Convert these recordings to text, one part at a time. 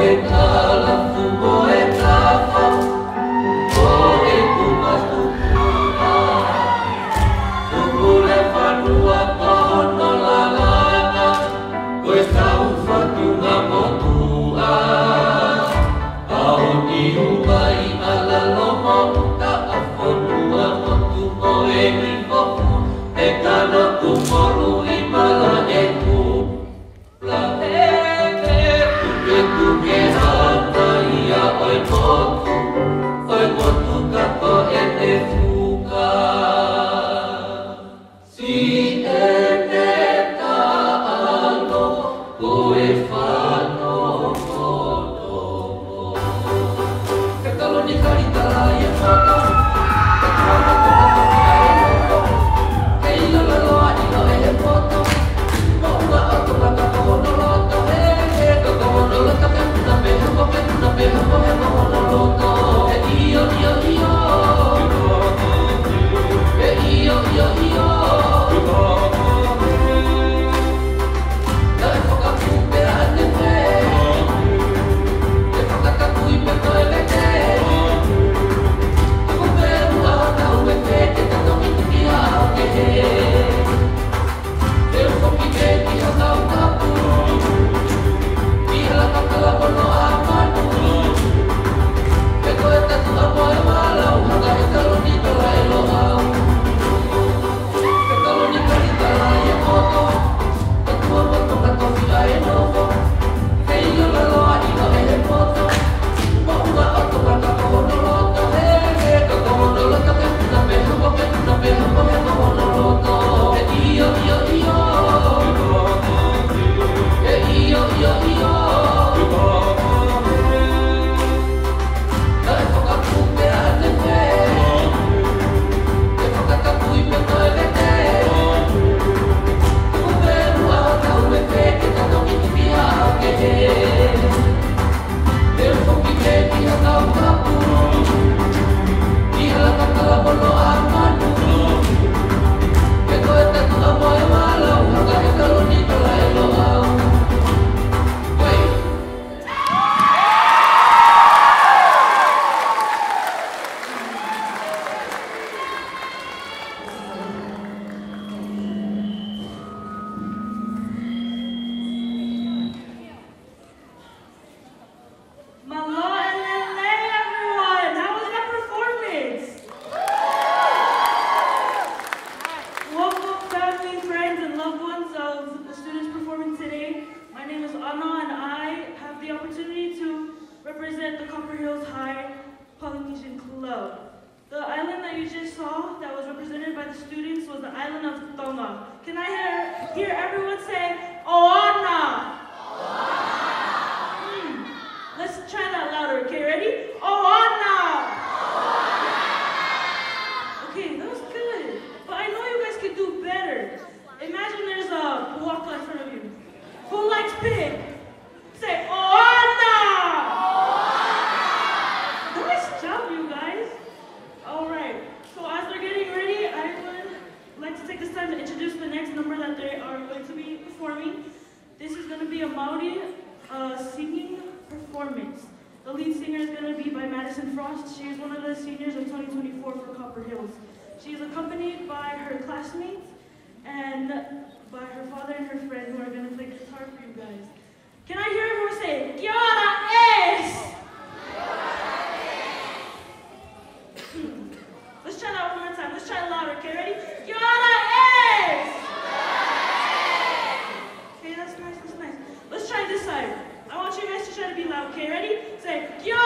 in all of the world. going to be a Maori uh, singing performance. The lead singer is going to be by Madison Frost. She is one of the seniors of 2024 for Copper Hills. She is accompanied by her classmates and by her father and her friend who are going to play guitar for you guys. Can I hear everyone say, Kia ora es! Ready? Say, yo!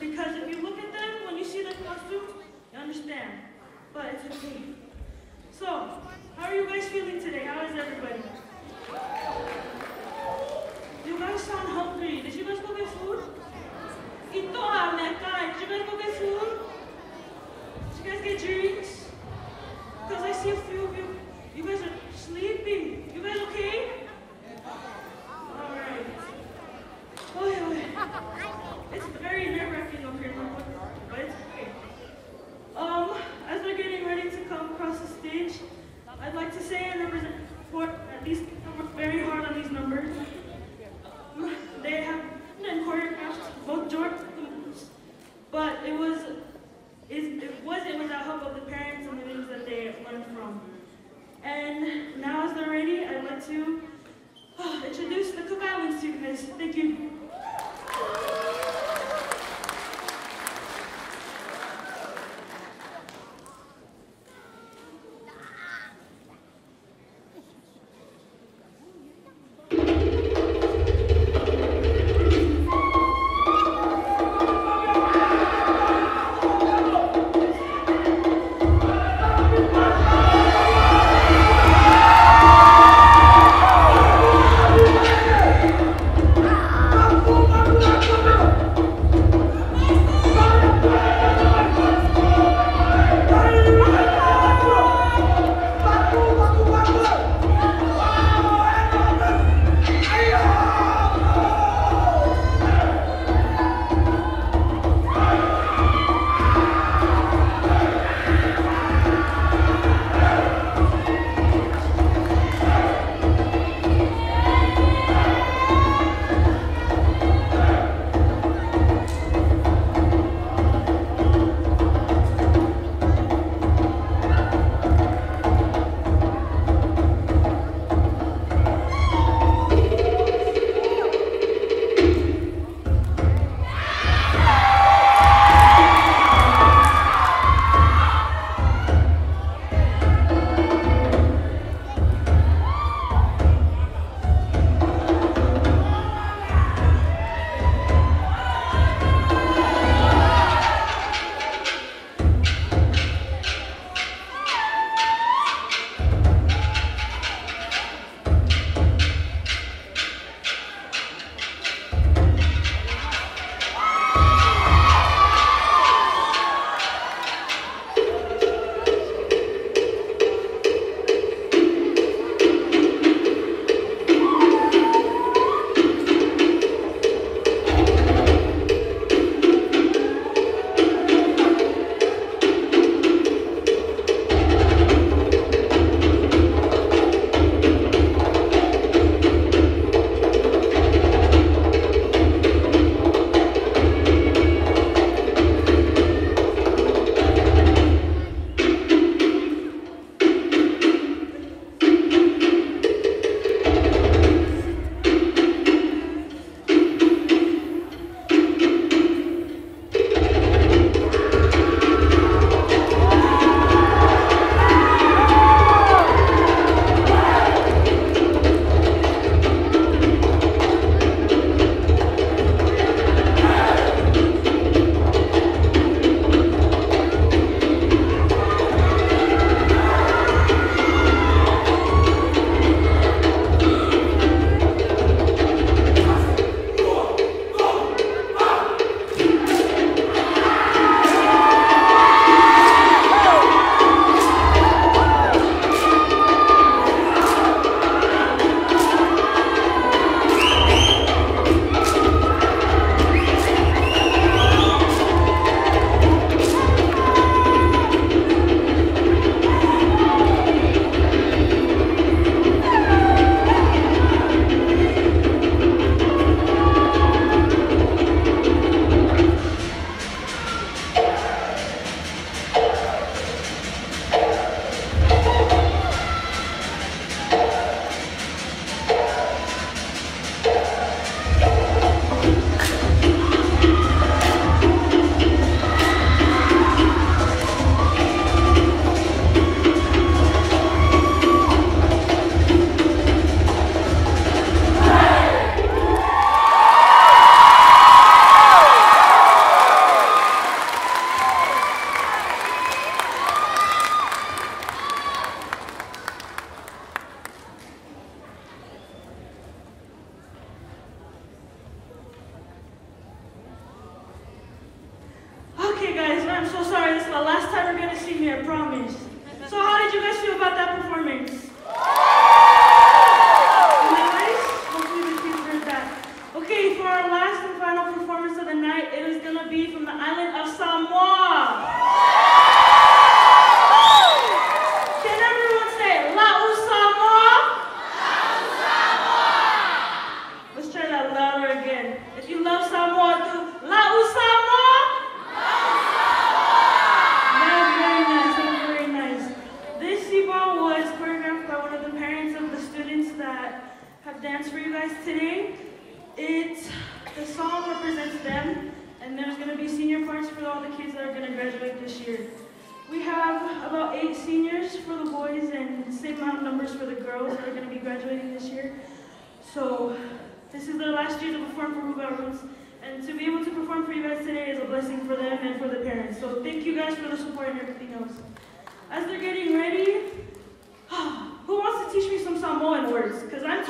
Because if you look at them, when you see their costumes, you understand. But it's a team.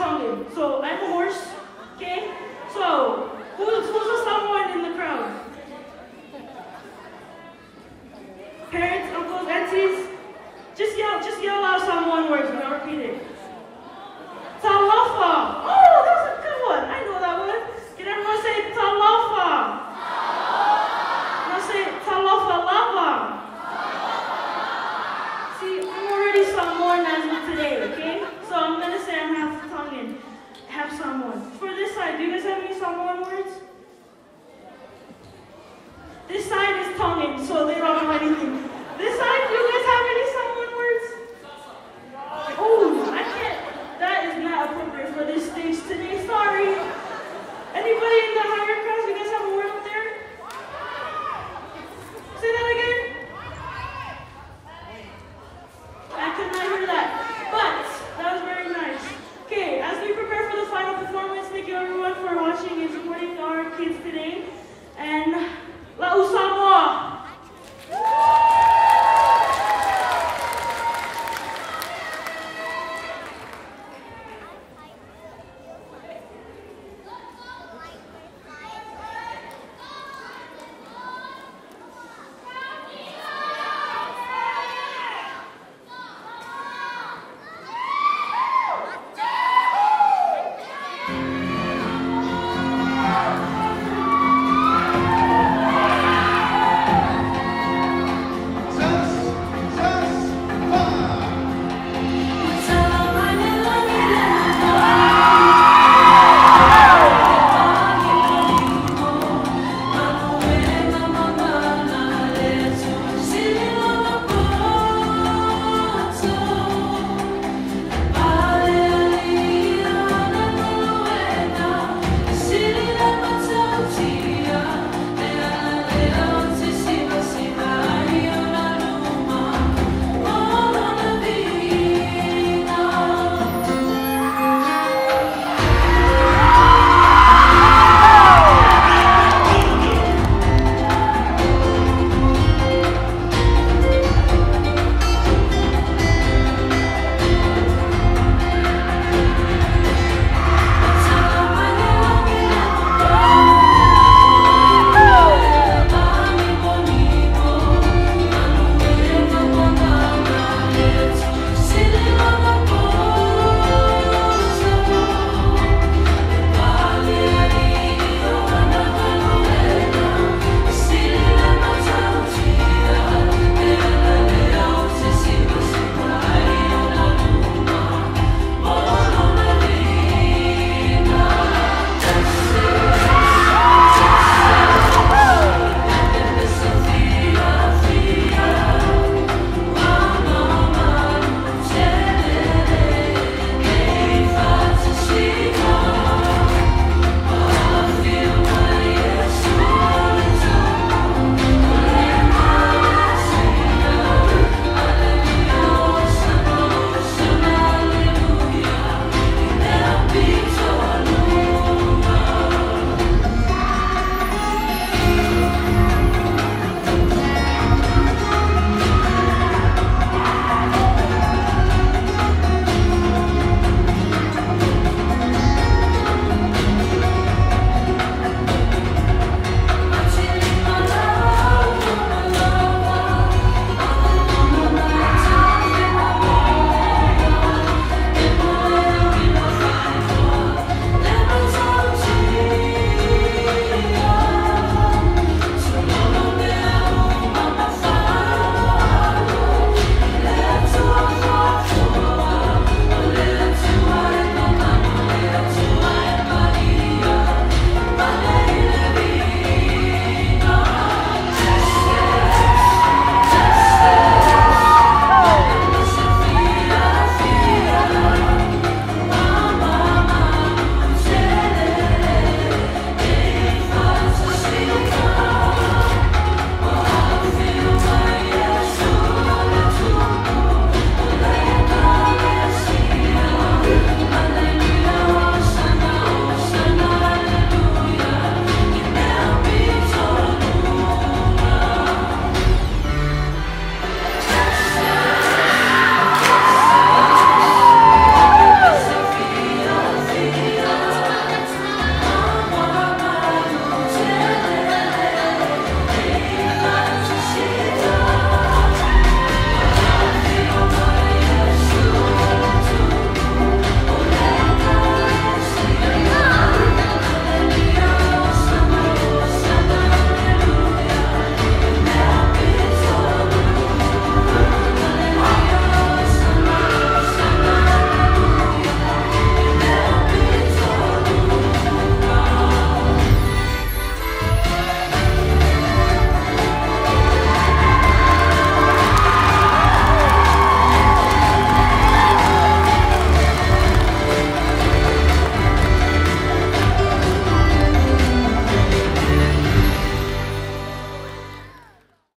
So I'm a horse, okay? So who's, who's someone in the crowd? Parents, uncles, aunties? Just yell, just yell out someone words and I'll repeat it. sign. Do you guys have any Samoan words? This side is Tongan, so they don't know anything. This sign